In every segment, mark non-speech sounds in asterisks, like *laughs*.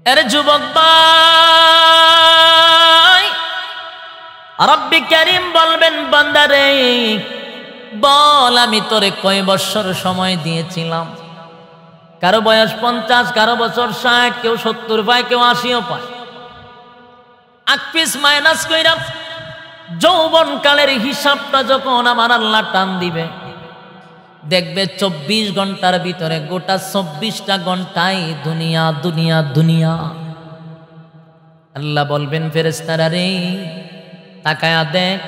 এর যুবক রব্বি করিম বলবেন, বান্দারে, বল, আমি তোরে কয় বছর সময় দিয়েছিলাম? কারও বয়স পঞ্চাশ, কারও বছর ষাট, কেউ সত্তর পায়, কেউ আশিও পায়। আকপিস মাইনাস কইরা যৌবন কালের হিসাবটা যখন আমার আল্লাহ টান দিবে দেখবে চব্বিশ ঘণ্টার ভিতরে গোটা চব্বিশটা ঘন্টায় দুনিয়া দুনিয়া দুনিয়া। আল্লাহ বলবেন ফেরেস্তারা রে, তাকায়া দেখ,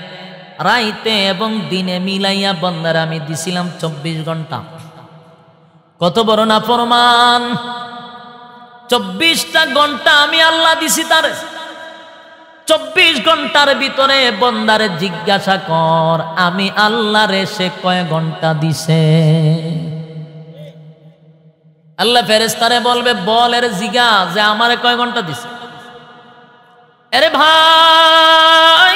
রাইতে এবং দিনে মিলাইয়া বন্দার আমি দিছিলাম চব্বিশ ঘণ্টা। কত বড় না প্রমাণ চব্বিশটা ঘণ্টা আমি আল্লাহ দিছি তারে। চব্বিশ ঘণ্টার ভিতরে বন্দারে জিজ্ঞাসা কর, আমি আল্লাহরে সে কয় ঘণ্টা দিছে? আল্লাহ ফেরেস্তারে বলবে, বলের জিগা যে আমারে কয় ঘণ্টা দিছে। আরে ভাই,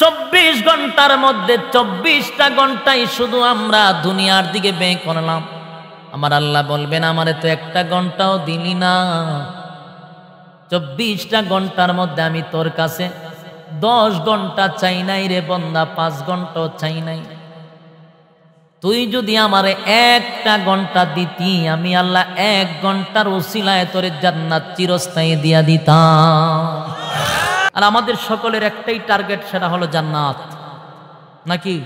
চব্বিশ ঘণ্টার মধ্যে চব্বিশটা ঘন্টাই শুধু আমরা দুনিয়ার দিকে ব্যয় করলাম। আমার আল্লাহ বলবেন, আমারে তো একটা ঘন্টাও দিলি না। চব্বিশটা ঘণ্টার মধ্যে আমি তোর কাছে দশ ঘণ্টা চাই নাই রে বন্দা, পাঁচ ঘন্টাও চাই নাই। তুই যদি আমারে একটা ঘণ্টা দিতি, আমি আল্লাহ এক ঘণ্টার ওসিলায় তোরে জান্নাত চিরস্থায়ী দিয়া দিতাম। আর আমাদের সকলের একটাই টার্গেট, সেটা হলো জান্নাত। নাকি?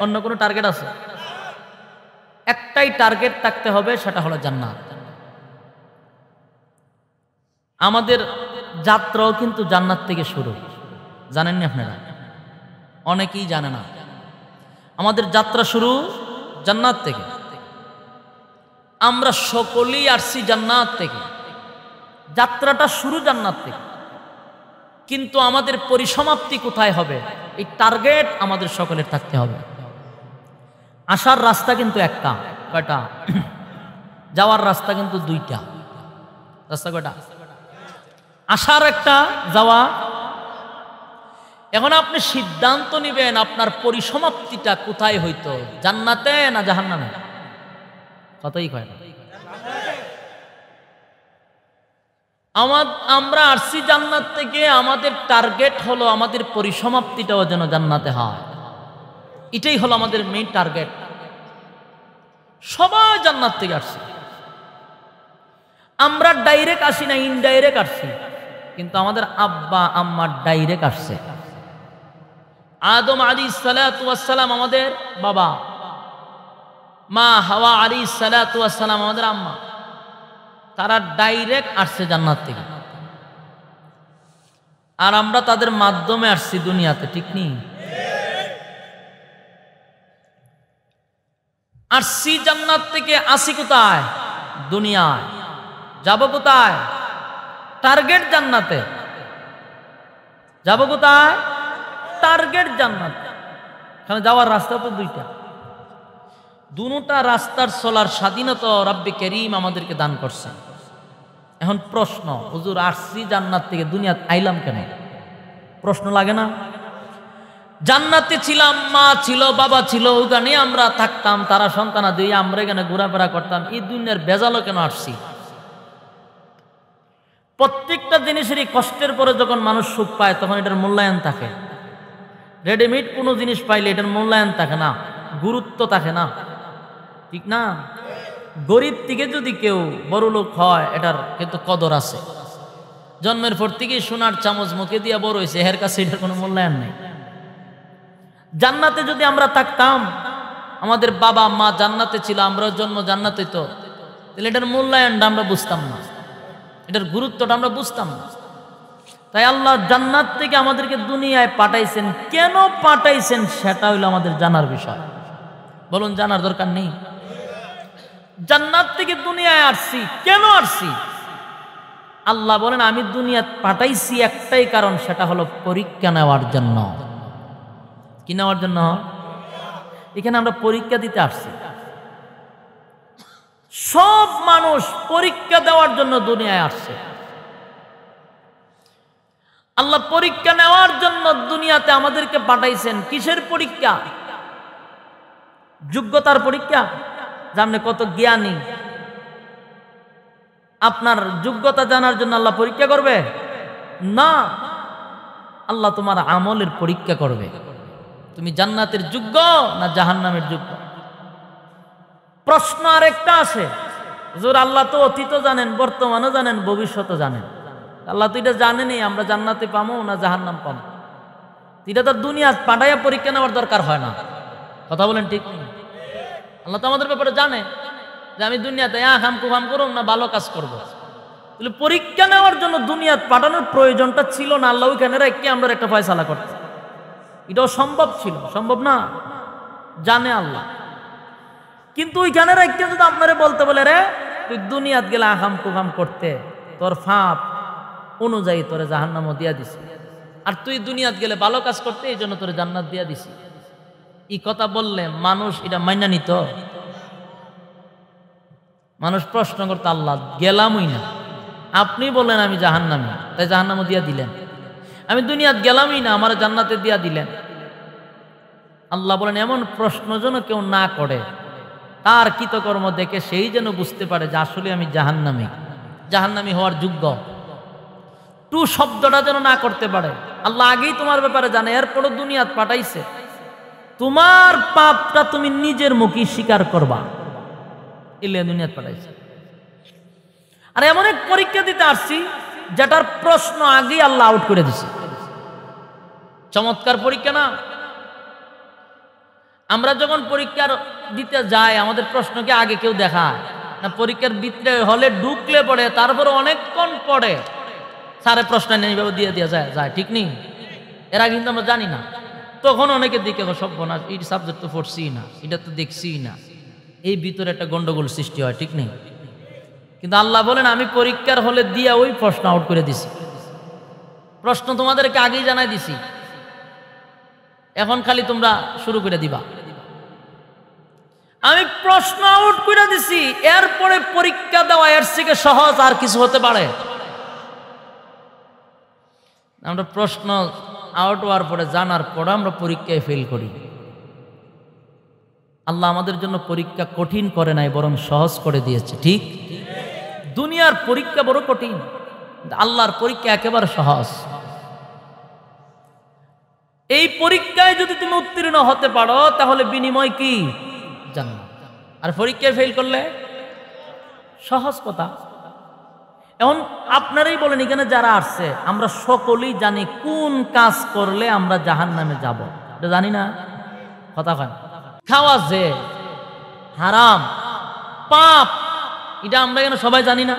অন্য কোনো টার্গেট আছে? একটাই টার্গেট থাকতে হবে, সেটা হলো জান্নাত। আমাদের যাত্রাও কিন্তু জান্নাত থেকে শুরু। জানেননি আপনারা? অনেকেই জানে না। আমাদের যাত্রা শুরু জান্নাত থেকে। আমরা সকলেই আসছি জান্নাত থেকে। যাত্রাটা শুরু জান্নাত থেকে। কিন্তু আমাদের পরিসমাপ্তি কোথায় হবে? এই টার্গেট আমাদের সকলের থাকতে হবে। আসার রাস্তা কিন্তু একটা, কয়টা? যাওয়ার রাস্তা কিন্তু দুইটা। রাস্তা কয়টা? আসার একটা যাওয়া। এখন আপনি সিদ্ধান্ত নিবেন আপনার পরিসমাপ্তিটা কোথায় হইতো? জান্নাতে না জাহান্নামে? কতই কয় না। আমার, আমরা আসছি জান্নাত থেকে, আমাদের টার্গেট হলো আমাদের পরিসমাপ্তিটাও যেন জান্নাতে হয়। এটাই হলো আমাদের মেইন টার্গেট সবাই জান্নাত থেকে আসছি। আমরা ডাইরেক্ট আসি না ইনডাইরেক্ট আসছি। কিন্তু আমাদের আব্বা, আম্মা ডাইরেক্ট আসছে। আদম আলী সালাতাম আমাদের বাবা। মা হাওয়া আলী সালাতাম আমাদের আম্মা। তারা ডাইরেক্ট আসছে জান্নাত থেকে। আর আমরা তাদের মাধ্যমে আসছি দুনিয়াতে, ঠিক নেই আসছি জান্নাত থেকে, আসি কোথায়? দুনিয়ায়। যাব কোথায়? টার্গেট জান্নাতে। যাব কোথায়? টার্গেট জান্নাত। এখানে যাওয়ার রাস্তা তো দুইটা। দুটা রাস্তার চলার স্বাধীনতা রাব্বি করিম আমাদেরকে দান করছে এখন প্রশ্ন, হুজুর, আসছি জান্নাত থেকে দুনিয়াত আইলাম কেন? প্রশ্ন লাগে না? জান্নাতে ছিলাম, মা ছিল, বাবা ছিল ওখানে আমরা থাকতাম, তারা সন্তানা দিয়ে আমরা এখানে ঘোরাফেরা করতাম? এই দুনিয়ার বেজালো কেন আসছি? প্রত্যেকটা জিনিসেরই কষ্টের পরে যখন মানুষ সুখ পায়, তখন এটার মূল্যায়ন থাকে। রেডিমেড কোনো জিনিস পাইলে এটার মূল্যায়ন থাকে না, গুরুত্ব থাকে না। ঠিক না? গরিব থেকে যদি কেউ বড় লোক হয়, এটার কিন্তু কদর আছে। জন্মের পর থেকেই সোনার চামচ মুখে দিয়া বড় হয়েছে, এর কাছে এটার কোনো মূল্যায়ন নেই। জান্নাতে যদি আমরা থাকতাম, আমাদের বাবা মা জান্নাতে ছিল আমরা জন্ম জান্নাতে তো, তাহলে এটার মূল্যায়নটা আমরা বুঝতাম না। এটার গুরুত্বটা আমরা বুঝতাম না। তাই আল্লাহ জান্নাত থেকে আমাদেরকে দুনিয়ায় পাঠাইছেন। কেন পাঠাইছেন সেটা হইল আমাদের জানার বিষয়। বলুন, জানার দরকার নেই। জান্নাত থেকে দুনিয়ায় আসছি, কেন আসছি? আল্লাহ বলেন, আমি দুনিয়া পাঠাইছি একটাই কারণ, সেটা হলো পরীক্ষা নেওয়ার জন্য। কি নেওয়ার জন্য? এখানে আমরা পরীক্ষা দিতে আসছি। সব মানুষ পরীক্ষা দেওয়ার জন্য দুনিয়ায় আসছে। আল্লাহ পরীক্ষা নেওয়ার জন্য দুনিয়াতে আমাদেরকে পাঠাইছেন। কিসের পরীক্ষা? যোগ্যতার পরীক্ষা? জানলে কত জ্ঞানী। আপনার যোগ্যতা জানার জন্য আল্লাহ পরীক্ষা করবে? না। আল্লাহ তোমার আমলের পরীক্ষা করবে। তুমি জান্নাতের যোগ্য না জাহান্নামের যোগ্য? প্রশ্ন আরেকটা আছে। হুজুর, আল্লাহ তো অতীত জানেন, বর্তমানও জানেন, ভবিষ্যতও জানেন। আল্লাহ তো এটা জানেনি আমরা জান্নাতে পামো না জাহান্নাম পাবো এটা তো দুনিয়া পাঠাইয়া পরীক্ষা নেওয়ার দরকার হয় না। কথা বলেন ঠিক আল্লাহ তো আমাদের ব্যাপারে জানে যে আমি দুনিয়াতে হ্যাঁ হাম কুহাম করুম না, ভালো কাজ করব। তাহলে পরীক্ষা নেওয়ার জন্য দুনিয়াত পাঠানোর প্রয়োজনটা ছিল না, আল্লাহ ওইখানে রেখে আমরা একটা ফয়সালা করতে এটাও সম্ভব ছিল, সম্ভব না? জানে আল্লাহ। কিন্তু ওইখানে রেখে যদি আপনারা বলতে বলে, রে, তুই দুনিয়াত গেলে আহাম কুহাম করতে, তোর ফাঁপ অনুযায়ী তোরে জাহান্নামও দিয়া দিছি। আর তুই দুনিয়াত গেলে ভালো কাজ করতে, এই জন্য তোরে জান্নাত দিয়া দিছি। এই কথা বললে মানুষ এটা মাইনা নিত। মানুষ প্রশ্ন করতো, আল্লাহ, গেলামই না। আপনি বললেন আমি জাহান্নামি, তাই জাহান্নামও দিয়া দিলেন। আমি দুনিয়াত গেলামই না, আমার জান্নাতে দিয়া দিলেন। আল্লাহ বলেন, এমন প্রশ্ন যেন কেউ না করে তার কৃতকর্ম দেখে সেই যেন বুঝতে পারে যে আসলে আমি জাহান্নামি। জাহান্নামি হওয়ার যোগ্য। টু শব্দটা যেন না করতে পারে। আল্লাহ আগেই তোমার ব্যাপারে জানে, এরপরও দুনিয়াত পাঠাইছে। তোমার পাপটা তুমি নিজের মুখে স্বীকার করবা। এলে দুনিয়াত পাঠাইছে। আর এমন এক পরীক্ষা দিতে আসছি, যেটার প্রশ্ন আগেই আল্লাহ আউট করে দিছে। চমৎকার পরীক্ষা না? আমরা যখন পরীক্ষার দিতে যাই, আমাদের প্রশ্নকে আগে কেউ দেখায়? না, পরীক্ষার ভিতরে হলে ঢুকলে পড়ে, তারপরে অনেকক্ষণ পড়ে। স্যারের প্রশ্ন নেই দিয়ে দিয়ে যায় যায়, ঠিক নেই? এরা কিন্তু আমরা জানি না। তখন অনেকে দিকে সভ্য না এই সাবজেক্ট তো পড়ছি না, এটা তো দেখছি না। এই ভিতরে একটা গন্ডগোল সৃষ্টি হয়, ঠিক নেই? কিন্তু আল্লাহ বলেন, আমি পরীক্ষার হলে দিয়া ওই প্রশ্ন আউট করে দিছি। প্রশ্ন তোমাদেরকে আগেই জানাই দিছি। এখন খালি তোমরা শুরু করে দিবা। আমি প্রশ্ন আউট করে দিছি, এরপরে পরীক্ষা দেওয়া এর থেকে সহজ আর কিছু হতে পারে। আমরা প্রশ্ন আউট হওয়ার পরে জানার পরে আমরা পরীক্ষায় ফেল করি। আল্লাহ আমাদের জন্য পরীক্ষা কঠিন করে নাই, বরং সহজ করে দিয়েছে, ঠিক? দুনিয়ার পরীক্ষা বড় কঠিন আল্লাহর পরীক্ষা একেবারে সহজ। এই পরীক্ষায় যদি তুমি উত্তীর্ণ হতে পারো, তাহলে বিনিময় কি? জান্নাত। আর পরীক্ষায় ফেল করলে সহজ কথা। এখন আপনারাই বলেন, এখানে যারা আসছে, আমরা সকলেই জানি কোন কাজ করলে আমরা জাহান নামে যাব। এটা জানি না? কথা হয় খাওয়া যে হারাম, পাপ, এটা আমরা কেন সবাই জানি না?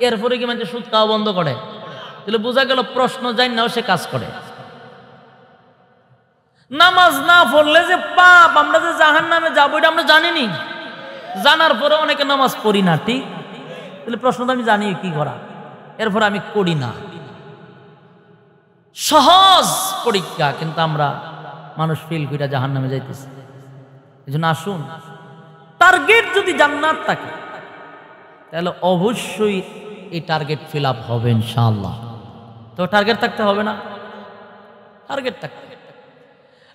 এরপরে কি মানে সুদ খাওয়া বন্ধ করে? তাহলে বোঝা গেল প্রশ্ন জানি নাও সে কাজ করে। নামাজ না পড়লে যে পাপ, আমরা যে জাহান নামে যাব, এটা আমরা জানিনি। জানার পরে অনেকে নামাজ পড়ি না, ঠিক? তাহলে প্রশ্ন তো আমি জানি কি করা। এরপর আমি করি না। সহজ পরীক্ষা, কিন্তু আমরা মানুষ ফিল কইরা জাহান নামে যাইতেছি। এই জন্য আসুন। টার্গেট যদি জান্নাত থাকে, তাহলে অবশ্যই এই টার্গেট ফিল আপ হবে, ইনশাআল্লাহ। তো টার্গেট থাকতে হবে না। টার্গেট থাকতে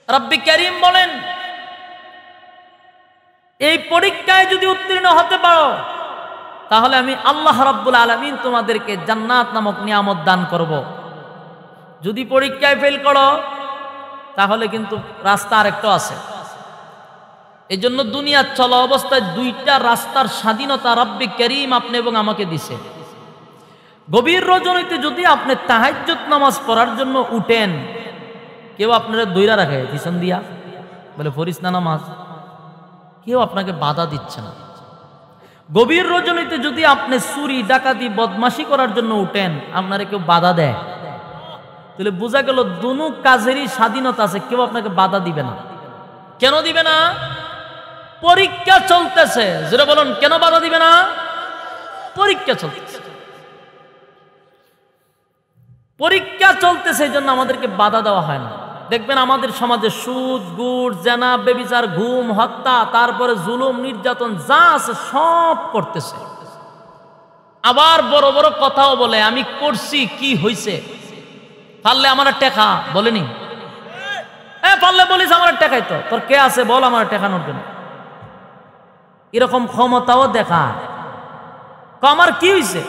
রব্বি করিম বলেন, এই পরীক্ষায় যদি উত্তীর্ণ হতে পারো, তাহলে আমি আল্লাহ রব্বুল আলমিন তোমাদেরকে জান্নাত নামক নিয়ামত দান করব। যদি পরীক্ষায় ফেল করো, তাহলে কিন্তু রাস্তা আরেকটা আছে এই জন্য দুনিয়ার চলা অবস্থায় দুইটা রাস্তার স্বাধীনতা রব্বি করিম আপনি এবং আমাকে দিছে গভীর রজনীতে যদি আপনি তাহাজ্জত নামাজ পড়ার জন্য উঠেন কেউ আপনারা দৈরা রাখে পিছন দিয়া। বলে, ফরিস না নামাজ। কেউ আপনাকে বাধা দিচ্ছে না। গভীর রজনীতে যদি আপনি চুরি, ডাকাতি বদমাসি করার জন্য উঠেন, আপনারা কেউ বাধা দেয়। তাহলে বোঝা গেল, দুনু কাজেরই স্বাধীনতা আছে, কেউ আপনাকে বাধা দিবে না। কেন দিবে না? পরীক্ষা চলতেছে। যেটা বলুন, কেন বাধা দিবে না? পরীক্ষা চলতেছে। পরীক্ষা চলতেছে, এই জন্য আমাদেরকে বাধা দেওয়া হয় না। দেখবেন আমাদের সমাজে সুদ গুড় জেনা, বেবিচার, ঘুম, হত্যা, তারপরে জুলুম, নির্যাতন যা আছে সব করতেছে। আবার বড় বড় কথাও বলে, আমি করছি, কি হইছে? পারলে আমার টেকা, বলেনি? হ্যাঁ পারলে বলিস আমার টেকাই তো। তোর কে আছে বল আমার টেকানোর জন্য। এরকম ক্ষমতাও দেখা। আমার কি হয়েছে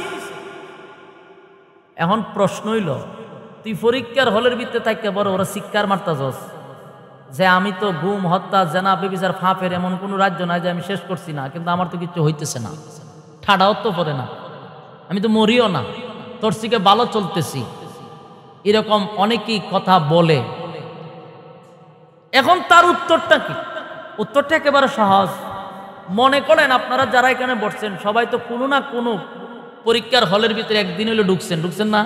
এখন প্রশ্ন হইল তুই পরীক্ষার হলের ভিতরে থাকতে বড়, ওরা শিক্ষার মারতা যাস যে আমি তো গুম, হত্যা, জেনা, বেবিচার, ফাঁপের এমন কোনো রাজ্য নাই যে আমি শেষ করছি না, কিন্তু আমার তো কিছু হইতেছে না। ঠাডাও তো পড়ে না। আমি তো মরিও না। তোর থেকে ভালো চলতেছি। এরকম অনেকেই কথা বলে। এখন তার উত্তরটা কি? উত্তরটা একেবারে সহজ। মনে করেন আপনারা যারা এখানে বসছেন, সবাই তো কোনো না কোনো পরীক্ষার হলের ভিতরে একদিন হলে ঢুকছেন। ঢুকছেন না?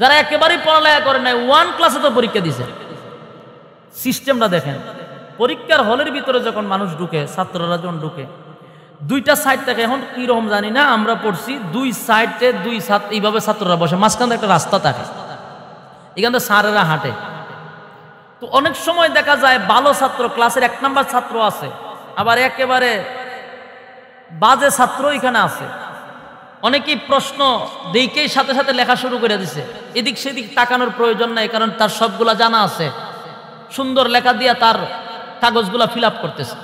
যারা একেবারেই পড়ালেখা করে নাই ওয়ান ক্লাসে তো পরীক্ষা দিছে। সিস্টেমটা দেখেন। পরীক্ষার হলের ভিতরে যখন মানুষ ঢুকে, ছাত্ররা যখন ঢুকে, দুইটা সাইড থাকে এখন কীরকম জানি না, আমরা পড়ছি দুই সাইডে দুই এইভাবে ছাত্ররা বসে, মাঝখানে একটা রাস্তা থাকে। এখান থেকে স্যারেরা হাঁটে। তো অনেক সময় দেখা যায়, ভালো ছাত্র ক্লাসের এক নাম্বার ছাত্র আছে, আবার একেবারে বাজে ছাত্র এখানে আছে। অনেকেই প্রশ্ন দিকেই সাথে সাথে লেখা শুরু করে দিছে। এদিক সেদিক তাকানোর প্রয়োজন নাই, কারণ তার সবগুলা জানা আছে। সুন্দর লেখা দিয়া তার কাগজগুলা ফিল আপ করতেছে।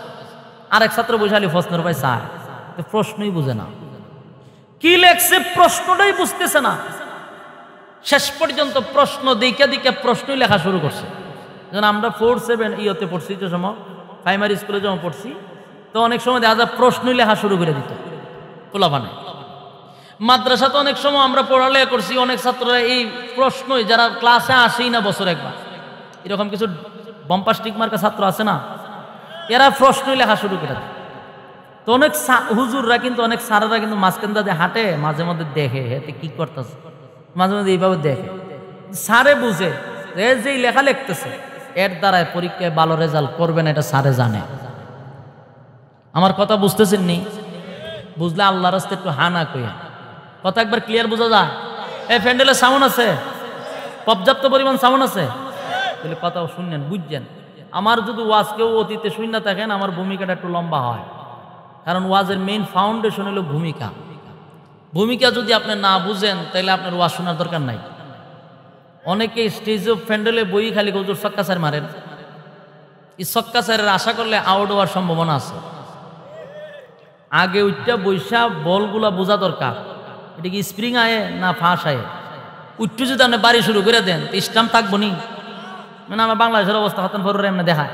আরেক ছাত্র বৈশালী ফসনের ভাই তো প্রশ্নই বুঝে না। কি লেখছে প্রশ্নটাই বুঝতেছে না। শেষ পর্যন্ত প্রশ্ন দিকে দিকে প্রশ্নই লেখা শুরু করছে। যেন আমরা ফোর সেভেন ইয়েতে পড়ছি, যে সময় প্রাইমারি স্কুলে যখন পড়ছি, তো অনেক সময় দেখা যায় প্রশ্নই লেখা শুরু করে দিত। পোলাপানে। মাদ্রাসাতে অনেক সময় আমরা পড়ালেখা করছি, অনেক ছাত্ররা এই প্রশ্নই, যারা ক্লাসে আসেই না বছর একবার। এরকম কিছু বম্পাস্টিক মার্কা ছাত্র আছে না? এরা প্রশ্নই লেখা শুরু করে তো অনেক হুজুররা কিন্তু, অনেক সারারা কিন্তু মাঝখান দিয়ে হাঁটে, মাঝে মধ্যে দেখে হেতে কি করতেছে? মাঝে মধ্যে এইভাবে দেখে। সারে বুঝে, এ যেই লেখা লিখতেছে, এর দ্বারায় পরীক্ষায় ভালো রেজাল্ট করবে না, এটা সারে জানে। আমার কথা বুঝতেছেন নি? বুঝলে আল্লাহ রাস্তে একটু হানা কইয়া। কথা একবার ক্লিয়ার বোঝা যায় এই ফ্যান্ডেলে সাউন্ড আছে। পর্যাপ্ত পরিমাণ সাউন্ড আছে। তাহলে কথাও শুনলেন বুঝছেন আমার যদি ওয়াজ কেউ অতীতে শূন্য থাকেন, আমার ভূমিকাটা একটু লম্বা হয়। কারণ ওয়াজের মেইন ফাউন্ডেশন হলো ভূমিকা। ভূমিকা যদি আপনি না বুঝেন, তাহলে আপনার ওয়াজ শোনার দরকার নাই। অনেকে স্টেজ অফ ফ্যান্ডেলে বই খালি গজুর সক্কাচার মারেন। এই সক্কাচারের আশা করলে আউট হওয়ার সম্ভাবনা আছে। আগে উঠটা বৈশা বলগুলা বোঝা দরকার। এটা কি স্প্রিং আয়ে না ফাঁস আয়ে? উঠটু যদি আপনি বাড়ি শুরু করে দেন স্টাম্প থাকব নি? মানে আমার বাংলাদেশের অবস্থা হতেন ফররে এমনি দেখায়।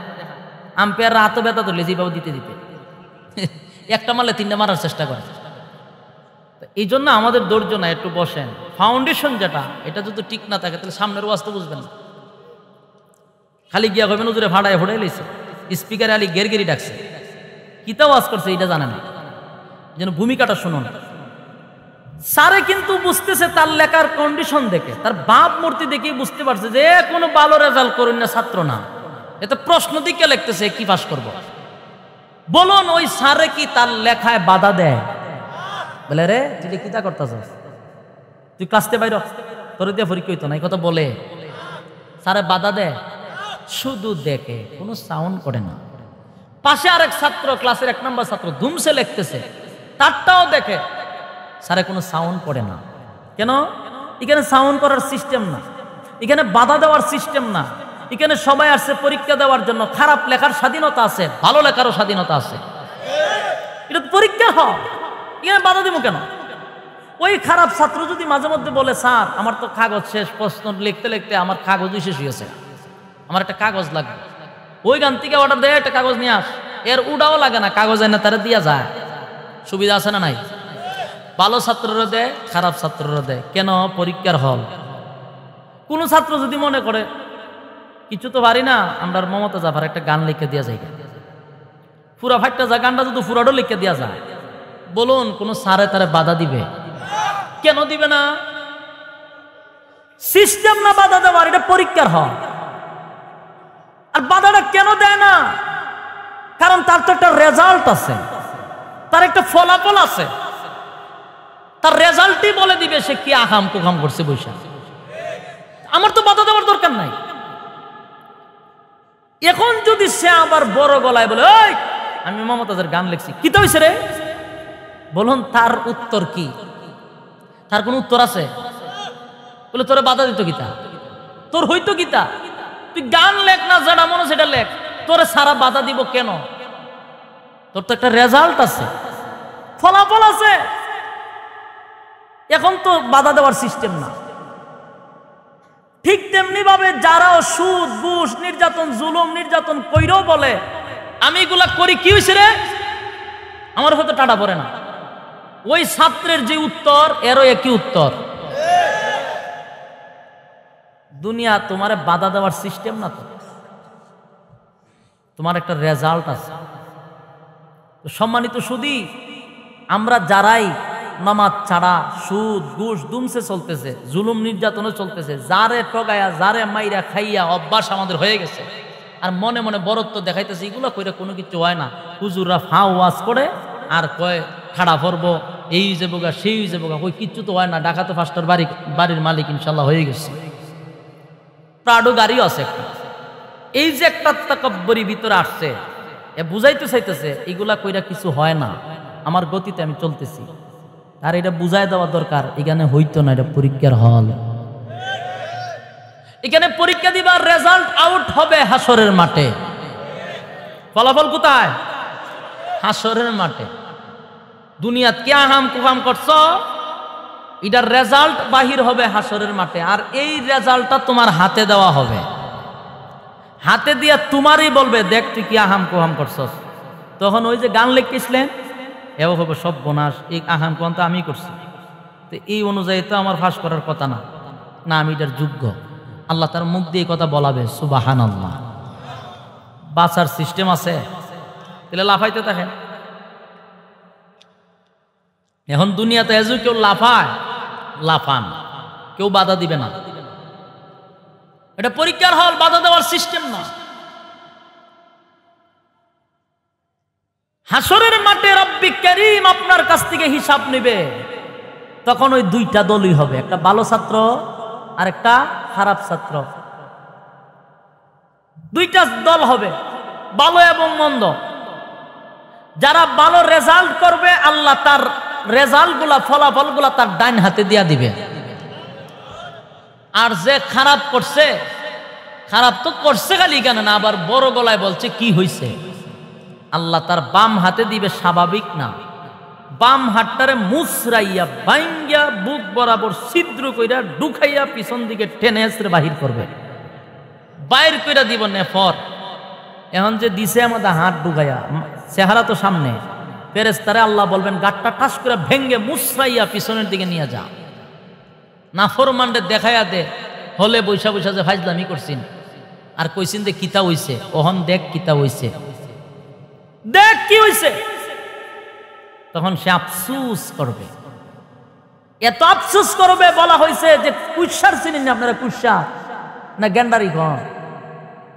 আম্পায়ার হাতও ব্যথা তুলে যেভাবে দিতে দিতে। *laughs* একটা মারলে তিনটা মারার চেষ্টা করে। এই জন্য আমাদের ধৈর্য না একটু বসেন। ফাউন্ডেশন যেটা, এটা যদি ঠিক না থাকে, তাহলে সামনের ওয়াজ তো বুঝবেন না। খালি গিয়া কবেন উজুরে ভাড়ায় ভরে লেছে স্পিকারে আলি গেরগেরি ডাকছে। কিতা ওয়াজ করছে এটা জানে না। যেন ভূমিকাটা শুনুন। সারে কিন্তু বুঝতেছে তার লেখার কন্ডিশন দেখে। তার বাপ মূর্তি দেখে বুঝতে পারছে যে কোনো ভালো রেজাল্ট করুন না, ছাত্র না। এতে প্রশ্ন দিকে লিখতেছে, কি পাস করব। বলুন, ওই সারে কি তার লেখায় বাধা দেয়? বলে রে তুই কিতা করতেছ তুই কাস্তে বাইর তোর দিয়ে পরীক্ষা হইতো না, এই কথা বলে। সারে বাধা দেয়? শুধু দেখে, কোনো সাউন্ড করে না। পাশে আরেক ছাত্র ক্লাসের এক নম্বর ছাত্র, ধুমসে লিখতেছে। তারটাও দেখে। স্যারে কোনো সাউন্ড পড়ে না। কেন? এখানে সাউন্ড করার সিস্টেম না। এখানে বাধা দেওয়ার সিস্টেম না। এখানে সবাই আসছে পরীক্ষা দেওয়ার জন্য। খারাপ লেখার স্বাধীনতা আছে, ভালো লেখারও স্বাধীনতা আছে। এটা পরীক্ষা হয়। এখানে বাধা দেবো কেন? ওই খারাপ ছাত্র যদি মাঝে মধ্যে বলে, স্যার, আমার তো কাগজ শেষ, প্রশ্ন লিখতে লিখতে আমার কাগজই শেষ হয়েছে আমার একটা কাগজ লাগবে। ওই গান থেকে অর্ডার দেয় একটা কাগজ নিয়ে আস। এর উডাও লাগে না, কাগজ এনে তারা দিয়া যায়। সুবিধা আছে না নাই? ভালো ছাত্ররা দেয়, খারাপ ছাত্ররা দেয়। কেন? পরীক্ষার হল। কোনো ছাত্র যদি মনে করে, কিছু তো পারি না, আমরা মমতা জাফার একটা গান লিখে দিয়া যায় পুরা ফাইটটা যা, গানটা যদি ফুরাডও লিখে দেওয়া যায় বলুন কোনো সারে তারে বাধা দিবে? কেন দিবে না? সিস্টেম না বাধা দেওয়ার, এটা পরীক্ষার হল। আর বাধাটা কেন দেয় না? কারণ তার তো একটা রেজাল্ট আছে। তার একটা ফলাফল আছে। তার রেজাল্টই বলে দিবে সে কি আহাম কুখাম করছে বৈশাখ আমার তো বাধা দেওয়ার দরকার নাই। এখন যদি সে আবার বড় গলায় বলে, ওই, আমি মমতাজের গান লিখছি। কি তো হয়েছে রে? বলুন, তার উত্তর কি? তার কোন উত্তর আছে? বলে, তোরে বাধা দিত গীতা তোর হইতো গীতা তুই গান লেখ না, যেটা মনে সেটা লেখ। তোরে সারা বাধা দিব কেন? তোর তো একটা রেজাল্ট আছে। ফলাফল আছে। এখন তো বাধা দেওয়ার সিস্টেম না। ঠিক তেমনি ভাবে যারাও সুদ, ঘুষ, নির্যাতন, জুলুম, নির্যাতন কইরও বলে, আমি এগুলা করি কি হয়েছে রে? আমার হয়তো টাটা পড়ে না। ওই ছাত্রের যে উত্তর, এরও একই উত্তর। দুনিয়া তোমারে বাধা দেওয়ার সিস্টেম না তো। তোমার একটা রেজাল্ট আছে। সম্মানিত সুদী, আমরা যারাই নামাজ ছাড়া সুদ, ঘুষ, দুমসে চলতেছে, জুলুম নির্যাতনও চলতেছে, যারে টগায়া যারে মাইরা খাইয়া অভ্যাস আমাদের হয়ে গেছে। আর মনে মনে বরত্ব দেখাইতেছে, এগুলো কইরা কোনো কিছু হয় না। হুজুররা ফাও ওয়াজ করে আর কয়, খাড়া পরবো এই যে বোগা, সেই যে বোগা, কই কিচ্ছু তো হয় না, ঢাকা তো বাড়ি, বাড়ির মালিক ইনশাল্লাহ হয়ে গেছে। প্রাডো গাড়িও আছে এই যে একটা তাকব্বরি ভিতরে আসছে, এ বুঝাইতে চাইতেছে, এগুলা কইরা কিছু হয় না। আমার গতিতে আমি চলতেছি। আর এটা বুঝাই দেওয়া দরকার। এখানে হইতো না, এটা পরীক্ষার হল। এখানে পরীক্ষা দিবার রেজাল্ট আউট হবে হাসরের মাঠে। ফলাফল কোথায়? হাসরের মাঠে। দুনিয়াত কে আহাম কুহাম করছ? এটার রেজাল্ট বাহির হবে হাসরের মাঠে। আর এই রেজাল্টটা তোমার হাতে দেওয়া হবে। হাতে দিয়া তোমারই বলবে, দেখ তুই কি আহাম কুহাম করছস? তখন ওই যে গান লিখতেছিলেন এও হবে সব বোনাস, এই কুহাম তো আমি করছি। তো এই অনুযায়ী তো আমার ফাঁস করার কথা না। না, আমি এটার যোগ্য। আল্লাহ তার মুখ দিয়ে কথা বলাবে সুবাহান আল্লাহ বাঁচার সিস্টেম আছে। তাহলে লাফাইতে থাকেন। এখন দুনিয়াতে এজু কেউ লাফায়, লাফান। কেউ বাধা দিবে না। এটা পরীক্ষার হল, বাধা দেওয়ার সিস্টেম না। হাসরের মাঠে রব্বি করিম আপনার কাছ থেকে হিসাব নেবে। তখন ওই দুইটা দলই হবে, একটা ভালো ছাত্র আর একটা খারাপ ছাত্র। দুইটা দল হবে, ভালো এবং মন্দ। যারা ভালো রেজাল্ট করবে, আল্লাহ তার রেজাল্টগুলা ফলাফলগুলা তার ডাইন হাতে দিয়া দিবে। আর যে খারাপ করছে, খারাপ তো করছে খালি কেন না আবার বড় গলায় বলছে, কি হইছে? আল্লাহ তার বাম হাতে দিবে স্বাভাবিক না। বাম হাতটারে মুসরাইয়া বাইঙ্গা বুক বরাবর ছিদ্র কইরা ঢুকাইয়া পিছন দিকে টেনে এসে বাহির করবে। বাইর কইরা দিব নেফর। এখন যে দিছে আমাদের হাত ঢুকাইয়া, চেহারা তো সামনে। ফেরেস্তারে আল্লাহ বলবেন, গাটটা টাস করে ভেঙ্গে মুসরাইয়া পিছনের দিকে নিয়ে যা। নাফর মান্ডে দেখাইয়া দে, হলে বৈশা বৈশা যে ফাইজলামি করছিন। আর কইছিন যে কিতা হইছে, ওহন দেখ কিতা হইছে। দেখ কি হইছে। তখন সে আফসুস করবে। এত আফসুস করবে বলা হয়েছে যে কুসার চিনেন আপনারা কুসা না গ্যান্ডারি ঘন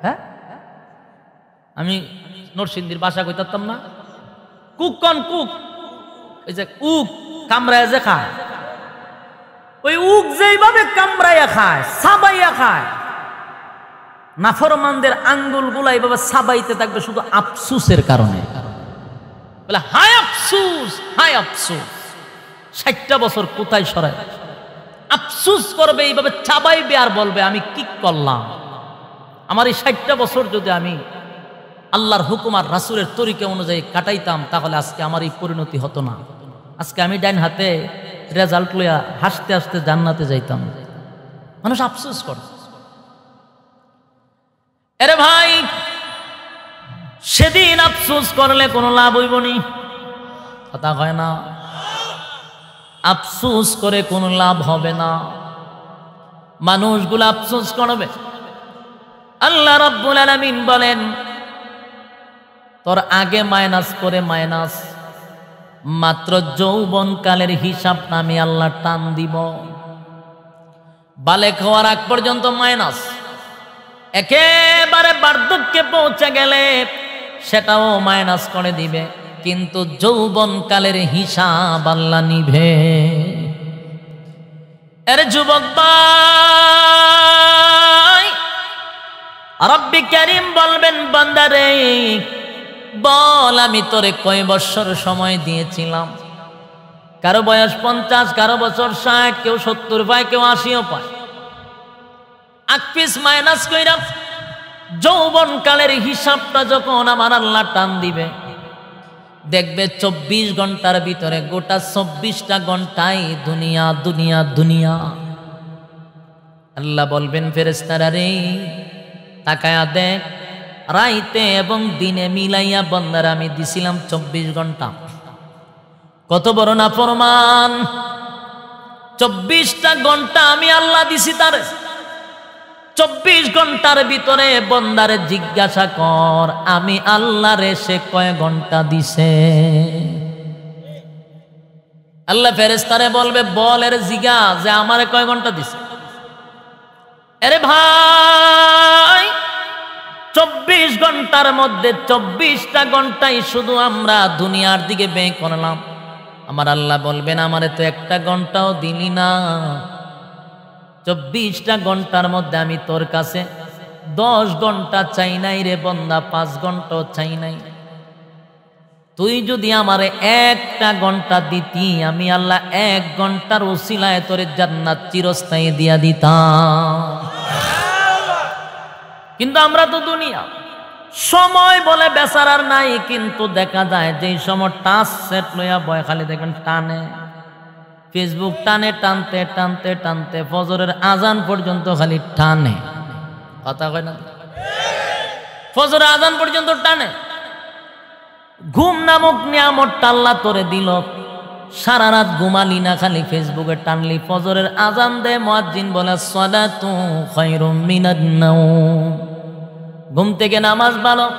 হ্যাঁ? আমি নরসিংদীর বাসা কই কইতাম না। কুক কন কুক। ওই যে উক কামড়ায় যে খায়। ওই উক যেইভাবে কামড়াইয়া খায়, সাবাইয়া খায়। নাফরমানদের আঙ্গুলগুলা এইভাবে সাবাইতে থাকবে শুধু আফসুসের কারণে। বলে, হায় আফসুস হায় আফসুস, ষাটটা বছর কোথায় সরায়? আফসুস করবে, এইভাবে চাবাইবে আর বলবে, আমি কি করলাম? আমার এই ষাটটা বছর যদি আমি আল্লাহর হুকুম আর রাসুলের তরিকা অনুযায়ী কাটাইতাম, তাহলে আজকে আমার এই পরিণতি হতো না। আজকে আমি ডাইন হাতে রেজাল্ট লইয়া হাসতে হাসতে জান্নাতে যাইতাম। মানুষ আফসোস করে আরে ভাই, সেদিন আফসোস করলে কোনো লাভ হইব নি? কথা হয় না। আফসোস করে কোনো লাভ হবে না। মানুষগুলো আফসোস করবে। আল্লাহ রব্বুল আলামিন বলেন, তোর আগে মাইনাস করে মাইনাস। মাত্র যৌবন কালের হিসাব নামে আল্লাহ টান দিব। বালে খাওয়ার আগ পর্যন্ত মাইনাস। একেবারে বার্ধক্যে পৌঁছে গেলে সেটাও মাইনাস করে দিবে। কিন্তু যৌবন কালের হিসাব আল্লাহ নিভে এর যুবক রব্বি করিম বলবেন, বান্দারে, বল, আমি তোরে কয় বছর সময় দিয়েছিলাম? কারও বয়স পঞ্চাশ, কারও বছর ষাট, কেউ সত্তর পায়, কেউ আশিও পায়। আকপিস মাইনাস কইরা যৌবন কালের হিসাবটা যখন আমার আল্লাহ টান দিবে, দেখবে চব্বিশ ঘণ্টার ভিতরে গোটা চব্বিশটা ঘন্টায় দুনিয়া দুনিয়া দুনিয়া। আল্লাহ বলবেন ফেরেস্তারা রে, তাকায়া দেখ, রাইতে এবং দিনে মিলাইয়া বন্দার আমি দিছিলাম চব্বিশ ঘণ্টা। কত বড় না ফরমান চব্বিশটা ঘণ্টা আমি আল্লাহ দিছি তারে। চব্বিশ ঘণ্টার ভিতরে বন্দারে জিজ্ঞাসা কর, আমি আল্লাহরে সে কয় ঘণ্টা দিছে? আল্লাহ ফেরেস্তারে বলবে বলের জিগা যে আমারে কয় ঘণ্টা দিছে। আরে ভাই, চব্বিশ ঘণ্টার মধ্যে চব্বিশটা ঘন্টাই শুধু আমরা দুনিয়ার দিকে ব্যয় করলাম। আমার আল্লাহ বলবেন, আমারে তো একটা ঘন্টাও দিলি না। চব্বিশটা ঘণ্টার মধ্যে আমি তোর কাছে দশ ঘণ্টা চাই নাই রে বন্দা, পাঁচ ঘন্টাও চাই নাই। তুই যদি আমারে একটা ঘণ্টা দিতি, আমি আল্লাহ এক ঘণ্টার ওসিলায় তোরে জান্নাত চিরস্থায়ী দিয়া দিতাম। কিন্তু আমরা তো দুনিয়া। সময় বলে বেচারার নাই, কিন্তু দেখা যায় যে সময় টাচ সেট লইয়া বয় খালি দেখবেন টানে। ফেসবুক টানে, টানতে টানতে টানতে ফজরের আজান পর্যন্ত খালি টানে। কথা কয় না? ফজরের আজান পর্যন্ত টানে। ঘুম নামক নিয়ামতটা আল্লাহ তোরে দিল। সারা রাত ঘুমালি না, খালি ফেসবুকে টানলি। ফজরের আজান দে, মুয়াজ্জিন বলে, সালাতু খায়রুম মিনান নাওম। ঘুম থেকে নামাজ ভালো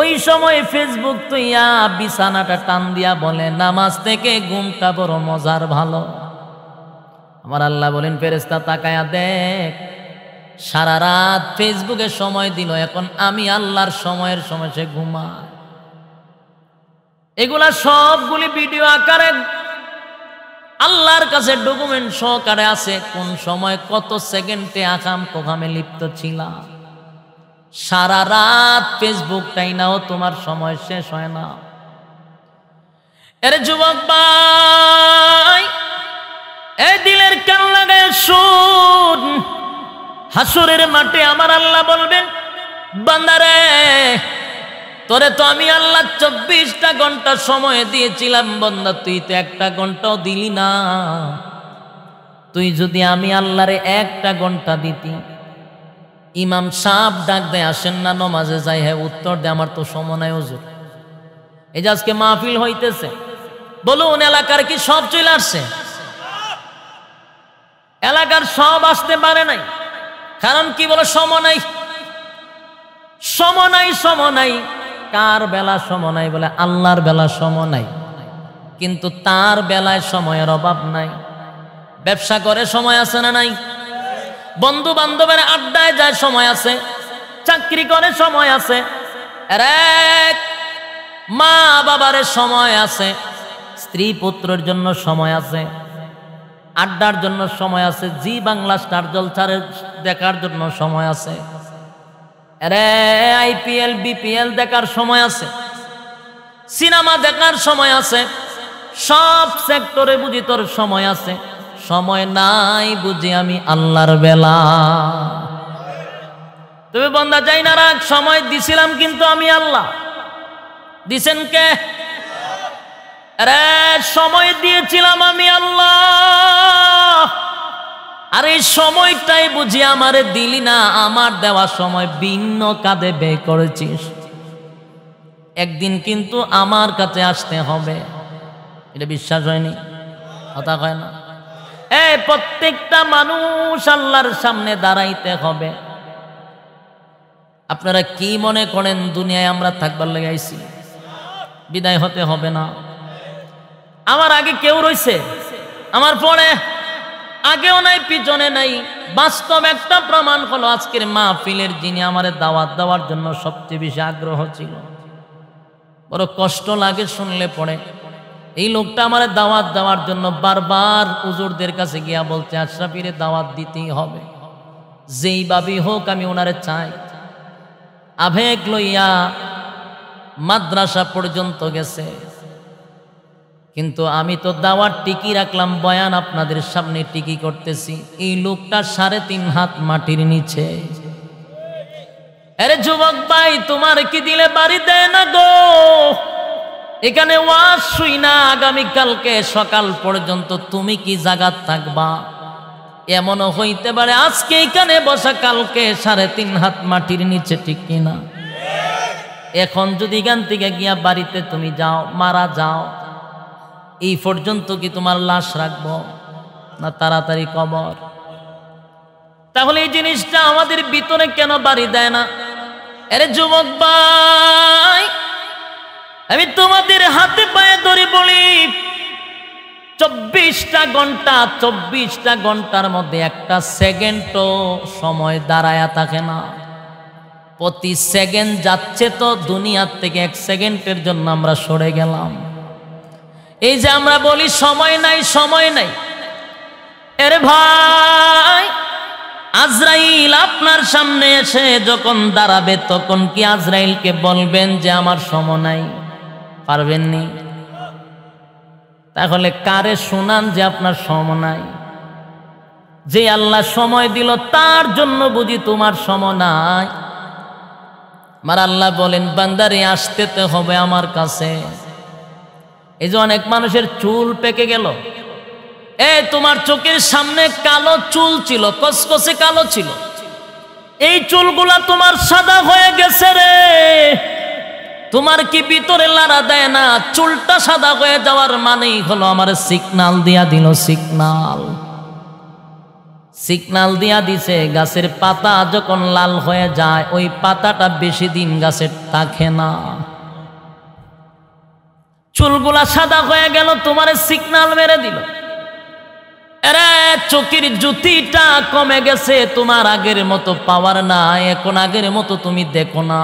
ওই সময় ফেসবুক তুইয়া বিছানাটা টান দিয়া বলে, নামাজ থেকে ঘুমটা বড় মজার ভালো। আমার আল্লাহ বলেন ফেরেস্তা তাকায়া দেখ, সারা রাত ফেসবুকে সময় দিল, এখন আমি আল্লাহর সময়ের সময় সে ঘুমায়। এগুলা সবগুলি ভিডিও আকারে আল্লাহর কাছে ডকুমেন্ট সহকারে আছে, কোন সময় কত সেকেন্ডে আকাম কোকামে লিপ্ত ছিলাম। সারা রাত ফেসবুকটাই নাও তোমার সময় শেষ হয় না। এর যুবক ভাই, এই দিলের কান লাগায় শুন। হাসুরের মাঠে আমার আল্লাহ বলবেন বান্দারে তোরে তো আমি আল্লাহ চব্বিশটা ঘণ্টা সময় দিয়েছিলাম, বন্দা, তুই তো একটা ঘন্টাও দিলি না। তুই যদি আমি আল্লাহরে একটা ঘণ্টা দিতি ইমাম সাপ ডাক দেয়, আসেন না নমাজে যাই হ্যাঁ উত্তর দে, আমার তো সময় নাই হুজুর। এই যে আজকে মাহফিল হইতেছে, বলুন এলাকার কি সব চলে আসছে? এলাকার সব আসতে পারে নাই। কারণ কি বলে সম নাই। সম নাই সম নাই। কার বেলা সম নাই বলে, আল্লাহর বেলা সম নাই। কিন্তু তার বেলায় সময়ের অভাব নাই। ব্যবসা করে সময় আছে না নাই? বন্ধু বান্ধবের আড্ডায় যায় সময় আছে, চাকরি করে সময় আছে এক মা বাবার সময় আছে স্ত্রী পুত্রের জন্য সময় আছে, আড্ডার জন্য সময় আছে, জি বাংলা স্টার জলচারের দেখার জন্য সময় আছে আইপিএল বিপিএল দেখার সময় আছে, সিনেমা দেখার সময় আছে, সব সেক্টরে বুঝি তোর সময় আছে। সময় নাই বুঝি আমি আল্লাহর বেলা। তবে বন্দা, যাই না রাখ সময় দিছিলাম কিন্তু আমি আল্লাহ। দিছেন কে? আরে, সময় দিয়েছিলাম আমি আল্লাহ। আর এই সময়টাই বুঝি আমারে দিলি না, আমার দেওয়া সময় ভিন্ন কাঁধে ব্যয় করেছিস। একদিন কিন্তু আমার কাছে আসতে হবে। এটা বিশ্বাস হয়নি? কথা হয় না? এই প্রত্যেকটা মানুষ আল্লাহর সামনে দাঁড়াইতে হবে। আপনারা কি মনে করেন দুনিয়ায় আমরা থাকবার লাগাইছি বিদায় হতে হবে না। আমার আগে কেউ রইছে? আমার পরে? আগেও নাই, পিছনে নাই। বাস্তব একটা প্রমাণ হলো আজকের মাহফিলের যিনি আমার দাওয়াত দেওয়ার জন্য সবচেয়ে বেশি আগ্রহ ছিল। বড় কষ্ট লাগে শুনলে পড়ে এই লোকটা আমার দাওয়াত দেওয়ার জন্য বারবার উজুরদের কাছে গিয়া বলছে, আশরাফিরে দাওয়াত দিতেই হবে। যেইভাবেই হোক আমি ওনারে চাই। আবেগ লইয়া মাদ্রাসা পর্যন্ত গেছে। কিন্তু আমি তো দাওয়ার টিকি রাখলাম, বয়ান আপনাদের সামনে টিকি করতেছি। এই লোকটা সাড়ে তিন হাত মাটির নিচে। আরে যুবক ভাই, তোমার কি দিলে বাড়ি দেয় না গো? এখানে ওয়াজ শুই না আগামীকালকে সকাল পর্যন্ত তুমি কি জাগাত থাকবা? এমনও হইতে পারে আজকে এখানে বসা, কালকে সাড়ে তিন হাত মাটির নিচে, ঠিক কিনা এখন যদি এখান থেকে গিয়া বাড়িতে তুমি যাও, মারা যাও, এই পর্যন্ত কি তোমার লাশ রাখব না তাড়াতাড়ি কবর? তাহলে এই জিনিসটা আমাদের ভিতরে কেন বাড়ি দেয় না? আরে যুবক ভাই আমি তোমাদের হাতে পায়ে ধরে বলি, চব্বিশটা ঘণ্টা, চব্বিশটা ঘণ্টার মধ্যে একটা সেকেন্ডও সময় দাঁড়ায়া থাকে না। প্রতি সেকেন্ড যাচ্ছে তো দুনিয়ার থেকে এক সেকেন্ডের জন্য আমরা সরে গেলাম। এই যে আমরা বলি, সময় নাই সময় নাই। এর ভাই, আজরাইল আপনার সামনে এসে যখন দাঁড়াবে, তখন কি আজরাইলকে বলবেন যে আমার সময় নাই? পারবেননি। তাহলে কারে শোনান যে আপনার সময় নাই? যে আল্লাহ সময় দিল, তার জন্য বুঝি তোমার সময় নাই। আমার আল্লাহ বলেন, বান্দারে, আসতে তো হবে আমার কাছে। এই যে অনেক মানুষের চুল পেকে গেল। এ, তোমার চোখের সামনে কালো চুল ছিল কসকসে কালো ছিল। এই চুলগুলা তোমার সাদা হয়ে গেছে রে। তোমার কি ভিতরে লাড়া দেয় না? চুলটা সাদা হয়ে যাওয়ার মানেই হলো আমার সিগনাল দিয়া দিল সিগনাল সিগনাল দিয়া দিছে, গাছের পাতা যখন লাল হয়ে যায়, ওই পাতাটা বেশি দিন গাছের থাকে না। চুলগুলা সাদা হয়ে গেল, তোমার সিগনাল মেরে দিল। এরে চোখের জুতিটা কমে গেছে, তোমার আগের মতো পাওয়ার না এখন আগের মতো তুমি দেখো না।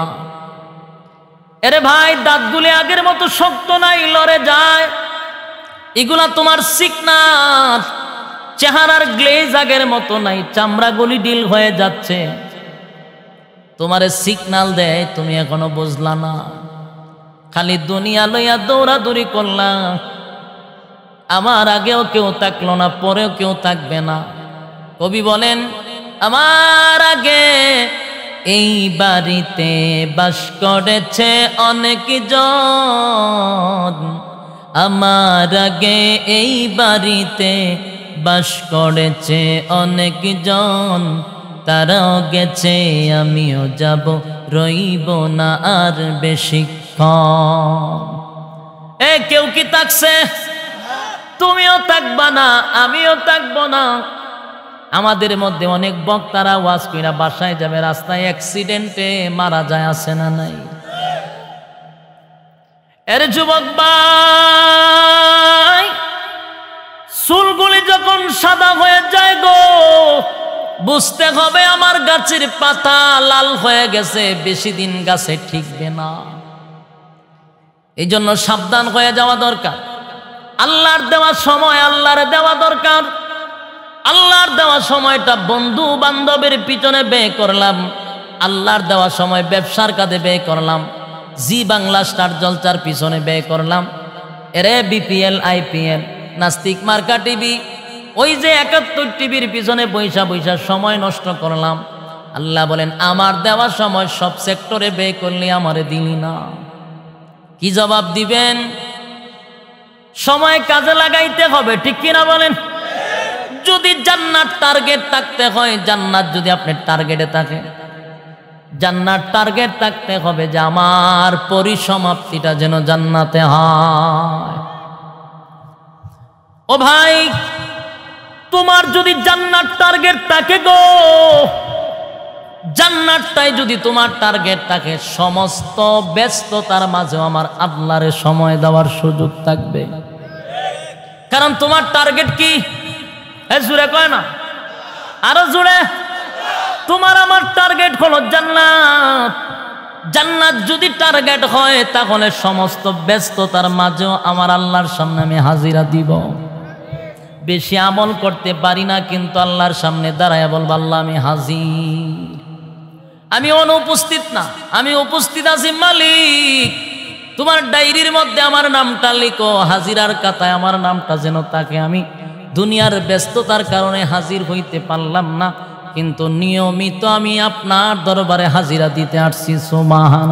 এরে ভাই, দাঁতগুলি আগের মতো শক্ত নাই লড়ে যায়। এগুলা তোমার সিকনাস চেহারার গ্লেজ আগের মতো নাই, চামড়াগুলি ডিল হয়ে যাচ্ছে। তোমারে সিগনাল দেয়, তুমি এখনও বুঝলা না। খালি দুনিয়া লইয়া দৌড়াদৌড়ি করলাম আমার আগেও কেউ থাকল না, পরেও কেউ থাকবে না। কবি বলেন, আমার আগে এই বাড়িতে বাস করেছে অনেক জন। আমার আগে এই বাড়িতে বাস করেছে অনেক জন। তারাও গেছে, আমিও যাব, রইব না আর বেশিক্ষণ। এ, কেউ কি থাকছে? তুমিও থাকবা না, আমিও থাকব না। আমাদের মধ্যে অনেক বক্তারা ওয়াজ কইরা বাসায় যাবে, রাস্তায় অ্যাক্সিডেন্টে মারা যায়, আছে না নাই? এর যুবক ভাই, চুলগুলি যখন সাদা হয়ে যায় গো, বুঝতে হবে আমার গাছের পাতা লাল হয়ে গেছে, বেশি দিন গাছে ঠিকবে না। এই জন্য সাবধান হয়ে যাওয়া দরকার। আল্লাহর দেওয়া সময় আল্লাহর দেওয়া দরকার। আল্লাহর দেওয়া সময়টা বন্ধু বান্ধবের পিছনে ব্যয় করলাম। আল্লাহর দেওয়া সময় ব্যবসার কাজে ব্যয় করলাম। জি বাংলা স্টার জলচার পিছনে ব্যয় করলাম। এরে বিপিএল, আইপিএল, নাস্তিক মার্কা টিভি, ওই যে একাত্তর টিভির পিছনে বৈশা বৈশা সময় নষ্ট করলাম। আল্লাহ বলেন, আমার দেওয়া সময় সব সেক্টরে ব্যয় করলে আমারে দিলি না। কি জবাব দিবেন? সময় কাজে লাগাইতে হবে, ঠিক কিনা বলেন? যদি জান্নাত টার্গেট থাকতে হয়, জান্নাত যদি আপনার টার্গেটে থাকে, জান্নাত টার্গেট থাকতে হবে যে আমার পরিসমাপ্তিটা যেন জান্নাতে হয়। ও ভাই, তোমার যদি জান্নাত টার্গেট থাকে গো, জান্নাতটাই যদি তোমার টার্গেট থাকে, সমস্ত ব্যস্ততার মাঝেও আমার আল্লাহরে সময় দেওয়ার সুযোগ থাকবে। কারণ তোমার টার্গেট কি? হ্যাঁ জুড়ে কয় না? আরও জুড়ে। তোমার আমার টার্গেট হলো জান্নাত। জান্নাত যদি টার্গেট হয়, তাহলে সমস্ত ব্যস্ততার মাঝেও আমার আল্লাহর সামনে আমি হাজিরা দিব। বেশি আমল করতে পারি না, কিন্তু আল্লাহর সামনে দাঁড়ায় বলব, আল্লাহ, আমি হাজির। আমি অনুপস্থিত না, আমি উপস্থিত আছি মালিক। তোমার ডায়েরির মধ্যে আমার নামটা লিখো, হাজিরার কাতায় আমার নামটা যেন তাকে আমি দুনিয়ার ব্যস্ততার কারণে হাজির হইতে পারলাম না, কিন্তু নিয়মিত আমি আপনার দরবারে হাজিরা দিতে আসছি সোমাহান